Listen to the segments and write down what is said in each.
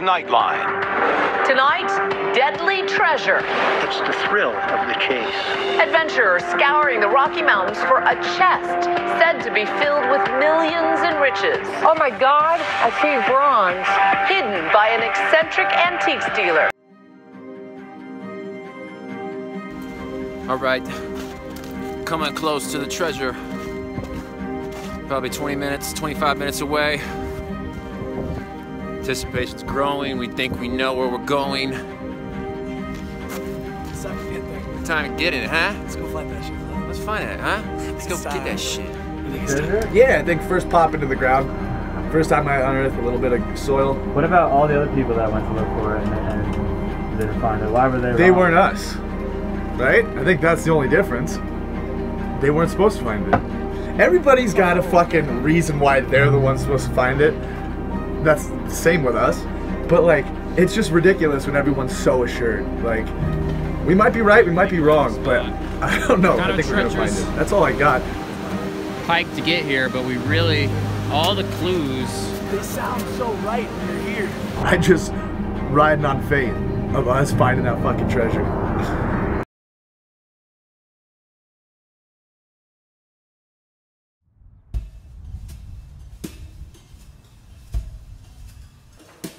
News Nightline. Tonight, deadly treasure. It's the thrill of the chase. Adventurers scouring the Rocky Mountains for a chest said to be filled with millions in riches. Oh my God, I see bronze. Hidden by an eccentric antiques dealer. All right, coming close to the treasure. Probably 20 minutes, 25 minutes away. Anticipation's growing. We think we know where we're going. It's time to get there. Time to get in it, huh? Let's go find that shit. Let's find it, huh? Let's go get that shit. You think it's time? Yeah, I think first pop into the ground. First time I unearth a little bit of soil. What about all the other people that went to look for it and, and didn't find it? Why were they? They wrong? weren't us, right? I think that's the only difference. They weren't supposed to find it. Everybody's got a fucking reason why they're the ones supposed to find it. That's the same with us. But like, it's just ridiculous when everyone's so assured. Like, we might be right, we might be wrong, but I don't know. Kind I think we're gonna find it. That's all I got. hike to get here, but we really, all the clues. They sound so right when you're here. I just riding on faith of us finding that fucking treasure.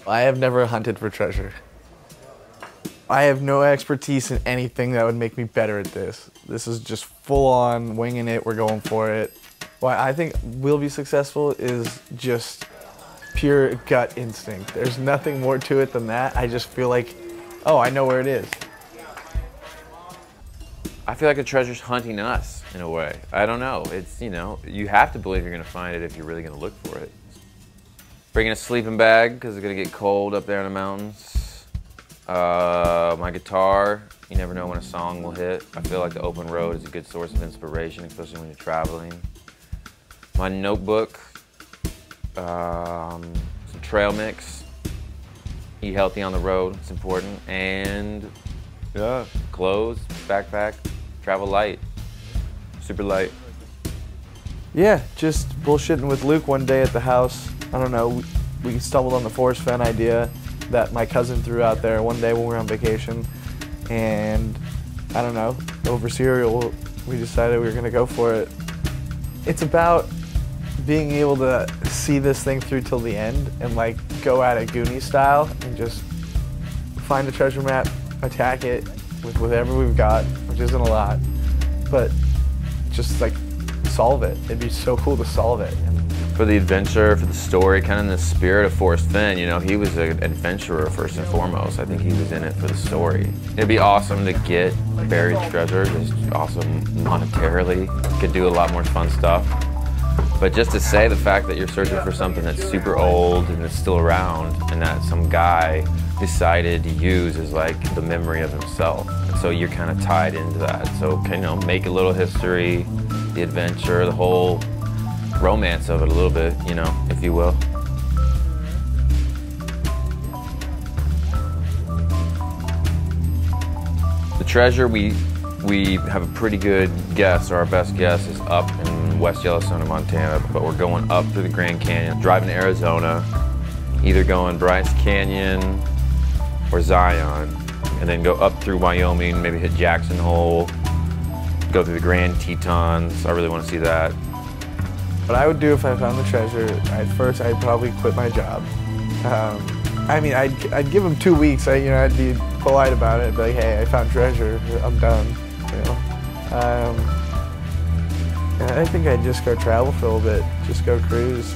I have never hunted for treasure. I have no expertise in anything that would make me better at this. This is just full on winging it, we're going for it. Why I think we'll be successful is just pure gut instinct. There's nothing more to it than that. I just feel like, oh, I know where it is. I feel like the treasure's hunting us in a way. I don't know. It's, you know, you have to believe you're going to find it if you're really going to look for it. Bringing a sleeping bag because it's going to get cold up there in the mountains. Uh, my guitar. You never know when a song will hit. I feel like the open road is a good source of inspiration, especially when you're traveling. My notebook. Um, some trail mix. Eat healthy on the road. It's important. And yeah, clothes, backpack, travel light, super light. Yeah, just bullshitting with Luke one day at the house. I don't know, we, stumbled on the Forrest Fenn idea that my cousin threw out there one day when we were on vacation. And I don't know, over cereal, we decided we were gonna go for it. It's about being able to see this thing through till the end and like go at it Goonie style and just find a treasure map, attack it with whatever we've got, which isn't a lot, but just like solve it. It'd be so cool to solve it. For the adventure, for the story, kind of in the spirit of Forrest Fenn, you know, he was an adventurer first and foremost. I think he was in it for the story. It'd be awesome to get buried treasure, just awesome monetarily. Could do a lot more fun stuff. But just to say the fact that you're searching for something that's super old and it's still around and that some guy decided to use as like the memory of himself. So you're kind of tied into that. So, you know, make a little history, the adventure, the whole romance of it a little bit, you know, if you will. The treasure, we we have a pretty good guess, or our best guess is up in West Yellowstone, Montana, but we're going up through the Grand Canyon, driving to Arizona, either going Bryce Canyon or Zion, and then go up through Wyoming, maybe hit Jackson Hole, go through the Grand Tetons. I really want to see that. What I would do if I found the treasure, at first I'd probably quit my job. Um, I mean, I'd, I'd give them two weeks. I, you know, I'd be polite about it, be like, hey, I found treasure. I'm done. You know. Um, I think I'd just go travel for a little bit, just go cruise.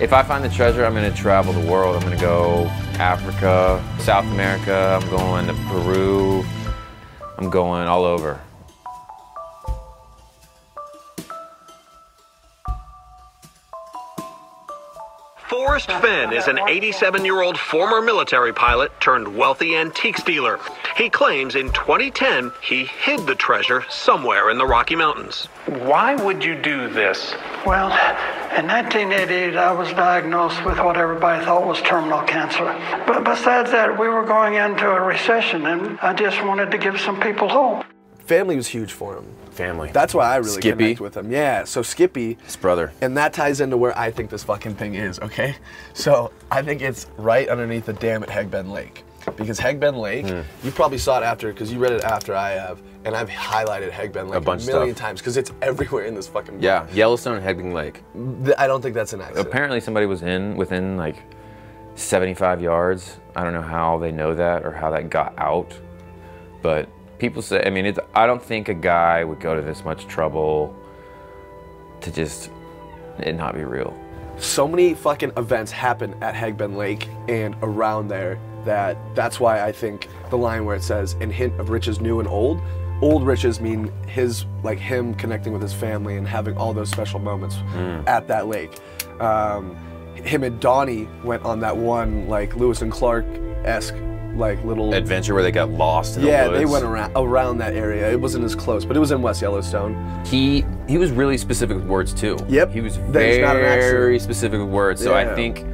If I find the treasure, I'm going to travel the world. I'm going to go Africa, South America. I'm going to Peru. I'm going all over. Forrest Fenn is an 87 year old former military pilot turned wealthy antiques dealer. He claims in 2010 he hid the treasure somewhere in the Rocky Mountains. Why would you do this? Well, in 1988, I was diagnosed with what everybody thought was terminal cancer. But besides that, we were going into a recession, and I just wanted to give some people hope. Family was huge for him. Family. That's why I really Skippy. connect with him. Yeah. So Skippy, His brother. and that ties into where I think this fucking thing is. Okay. So I think it's right underneath the dam at Hegbend Lake. Because Hegbend Lake, Hmm. you probably saw it after, because you read it after I have, and I've highlighted Hegbend Lake a, bunch of million times because it's everywhere in this fucking book. Yeah, Yellowstone and Hegbing Lake. I don't think that's an accident. Apparently, somebody was in within like 75 yards. I don't know how they know that or how that got out, but people say. I mean, it's. I don't think a guy would go to this much trouble to just it not be real. so many fucking events happen at Hegbend Lake and around there that that's why I think the line where it says "in hint of riches new and old," old riches mean his like him connecting with his family and having all those special moments at that lake. Um, him and Donnie went on that one like Lewis and Clark esque like little Adventure where they got lost in yeah the woods. they went around around that area. It wasn't as close, but it was in West Yellowstone. He he was really specific with words too. Yep. He was That not an very specific with words. So I think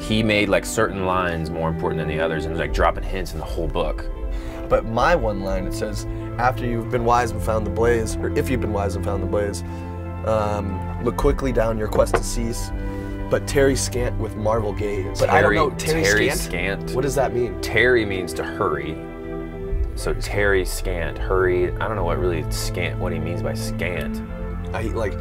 he made like certain lines more important than the others and was like dropping hints in the whole book. But my one line it says, after you've been wise and found the blaze, or if you've been wise and found the blaze, um, look quickly down your quest to cease. But Terry Scant with Marvel gaze. But I don't know Terry, Terry Scant? Scant. What does that mean? Terry means to hurry. So Terry scant, hurry. I don't know what really scant, what he means by scant. I like.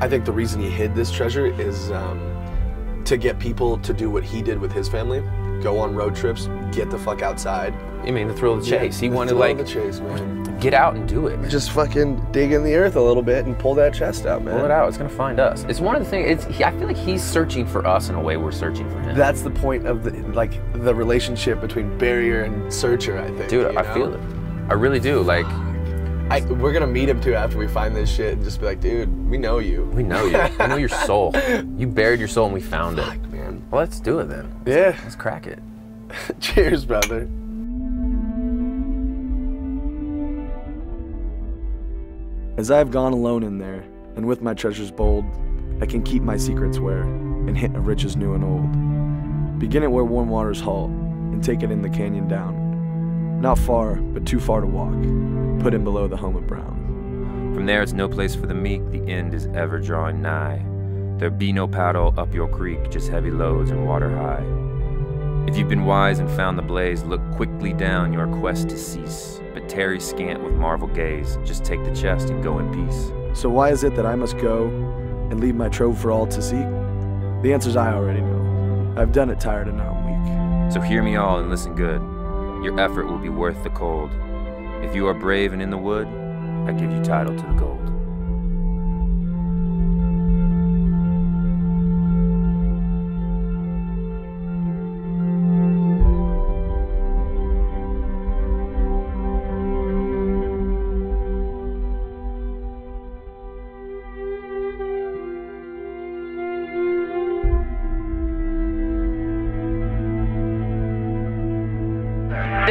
I think the reason he hid this treasure is um, to get people to do what he did with his family, go on road trips, get the fuck outside. I mean, the thrill of the Yeah, chase. he the wanted like the chase, man. get out and do it. Just fucking dig in the earth a little bit and pull that chest out, man. Pull it out. It's gonna find us. It's one of the things. It's. He, I feel like he's searching for us in a way we're searching for him. That's the point of the like the relationship between barrier and searcher. I think. Dude, I know? feel it. I really do. Like I, we're gonna meet him too after we find this shit and just be like, dude, we know you. we know you. we know your soul. You buried your soul and we found it. man. Well, let's do it then. Yeah. Let's crack it. Cheers, brother. As I have gone alone in there, and with my treasures bold, I can keep my secrets where, and hint of riches new and old. Begin it where warm waters halt, and take it in the canyon down. Not far, but too far to walk. Put in below the home of Brown. From there, it's no place for the meek. The end is ever drawing nigh. There be no paddle up your creek, just heavy loads and water high. If you've been wise and found the blaze, look quickly down your quest to cease. But tarry scant with marvel gaze, just take the chest and go in peace. So why is it that I must go and leave my trove for all to seek? The answers I already know. I've done it tired and now I'm weak. So hear me all and listen good. Your effort will be worth the cold. If you are brave and in the wood, I give you title to the gold.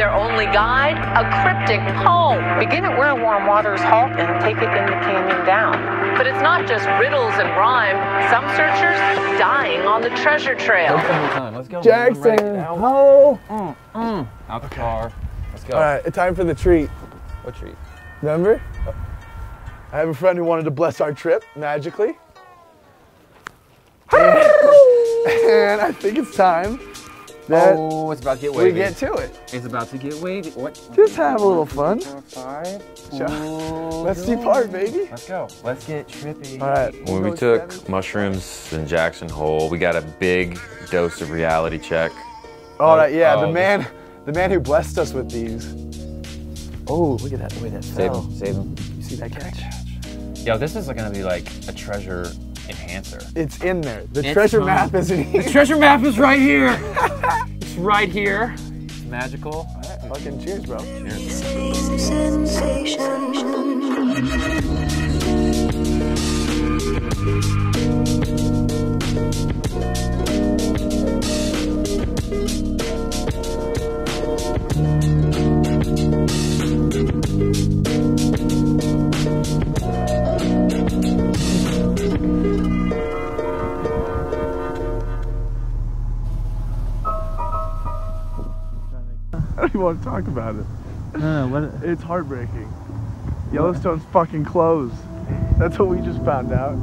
Their only guide, a cryptic poem. Begin at where warm waters halt and take it in the canyon down. But it's not just riddles and rhyme. Some searchers dying on the treasure trail. Let's go. Jackson, ho! Mm, mm. Out the car. Let's go. All right, time for the treat. What treat? Remember? I have a friend who wanted to bless our trip magically. and I think it's time that oh, it's about to get wavy. we wavy. get to it. It's about to get wavy. What? Just have a little fun. Five. Let's depart, baby. Let's go. Let's get trippy. All right. When we took mushrooms in Jackson Hole, we got a big dose of reality check. All right, yeah, Oh, the um, man, the man who blessed us with these. Oh, look at that, the way that fell. Save fell. them. Save them. You see that catch? Yo, this is gonna be like a treasure enhancer. It's in there. The It's treasure fine. map is in here. The treasure map is right here. it's right here. It's magical. All right, fucking cheers, bro. I don't even want to talk about it. No, what? It's heartbreaking. Yellowstone's fucking closed. That's what we just found out.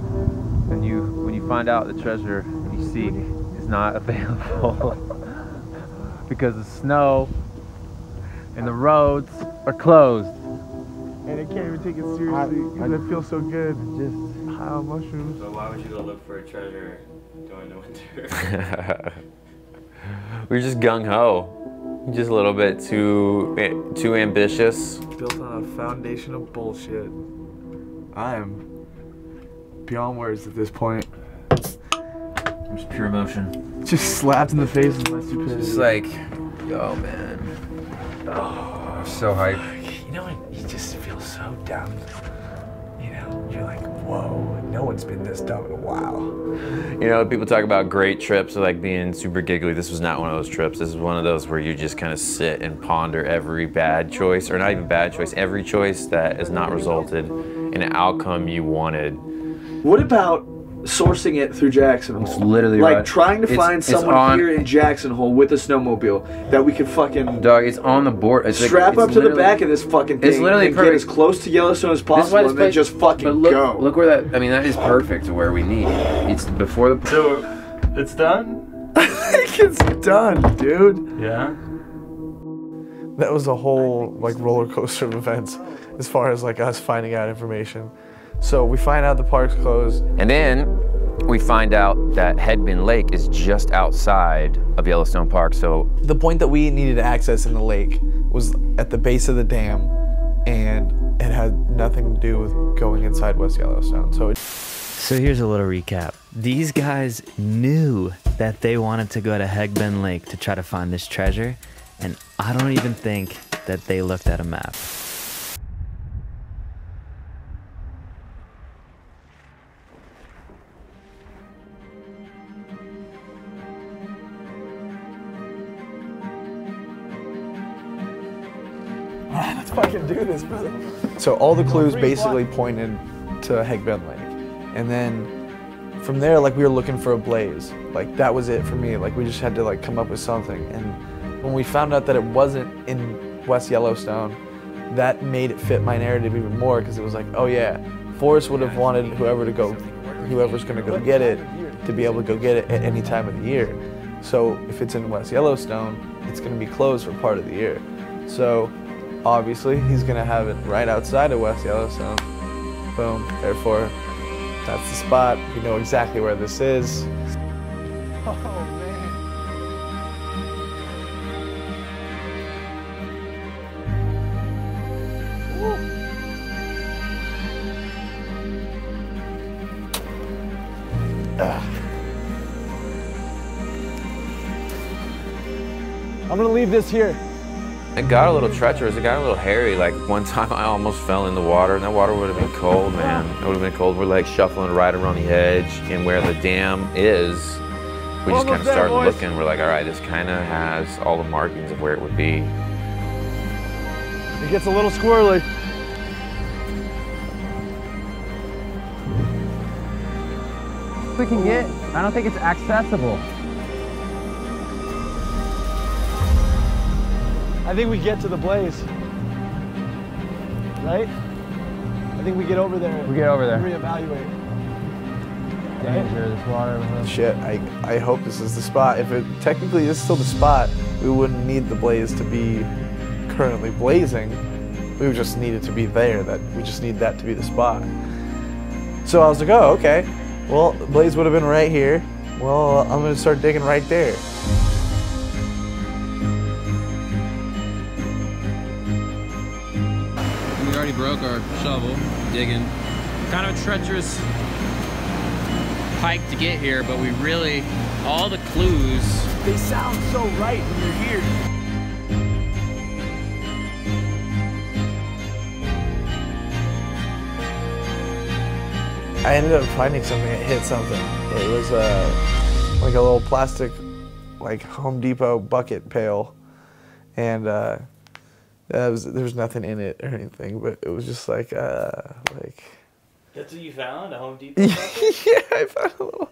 And you, when you find out the treasure you seek is not available because the snow and the roads are closed. And I can't even take it seriously because I, feel so good. Just high on mushrooms. So why would you go look for a treasure during the winter? We're just gung ho. Just a little bit too eh, too ambitious. Built on a foundation of bullshit. I am beyond words at this point. Just pure emotion. Just slapped in the face with my stupidity. Just like, oh man. Oh, so hyped. You know what? You just feel so dumb. You know, you're like, whoa, no one's been this dumb in a while. You know, people talk about great trips or like being super giggly. This was not one of those trips. This is one of those where you just kind of sit and ponder every bad choice, or not even bad choice, every choice that has not resulted in an outcome you wanted. What about sourcing it through Jackson Hole? It's literally like right- trying to it's- find it's someone on- here in Jackson Hole with a snowmobile that we could fucking Dog, it's on the board. It's like- strap it's up to the back of this fucking thing It's literally and get as close to Yellowstone as This is why possible this and then just fucking look, go. Look where that. I mean, that is perfect to where we need. It's before the. So it's done. it's done, dude. Yeah. That was a whole like roller coaster of events as far as like us finding out information. So we find out the park's closed. And then we find out that Headbin Lake is just outside of Yellowstone Park. So The point that we needed to access in the lake was at the base of the dam and it had nothing to do with going inside West Yellowstone. So it So here's a little recap. These guys knew that they wanted to go to Hegbin Lake to try to find this treasure, and I don't even think that they looked at a map. Let's fucking do this, brother. So all the clues basically pointed to Hegbend Lake. And then from there, like we were looking for a blaze. Like that was it for me. Like we just had to like come up with something. And when we found out that it wasn't in West Yellowstone, that made it fit my narrative even more because it was like, oh yeah, Forrest would have wanted whoever to go, whoever's gonna go get it, to be able to go get it at any time of the year. So if it's in West Yellowstone, it's gonna be closed for part of the year. So obviously he's gonna have it right outside of West Yellowstone. Boom. Therefore, that's the spot. We know exactly where this is. Oh man. I'm gonna leave this here. It got a little treacherous. It got a little hairy. Like one time I almost fell in the water and that water would have been cold, man. It would have been cold. We're like shuffling right around the edge and where the dam is. We just kind of Almost there, started boys. looking. We're like, all right, this kind of has all the markings of where it would be. It gets a little squirrely. We can get. I don't think it's accessible. I think we get to the blaze. Right? I think we get over there. We get over there. Reevaluate. Danger, this water. Shit, I, I hope this is the spot. If it technically is still the spot, we wouldn't need the blaze to be currently blazing. We would just need it to be there. That we just need that to be the spot. So I was like, oh, okay. Well, the blaze would have been right here. Well, I'm gonna start digging right there. Already broke our shovel, digging. Kind of a treacherous hike to get here, but we really, all the clues. They sound so right when you're here. I ended up finding something that hit something. It was uh, like a little plastic, like Home Depot bucket pail, and uh, uh, was, there was nothing in it or anything, but it was just like, uh, like. That's what you found? A Home Depot? yeah, I found a little.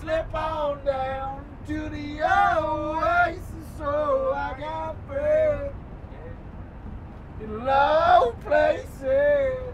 Slip on down to the oasis, so I got low places.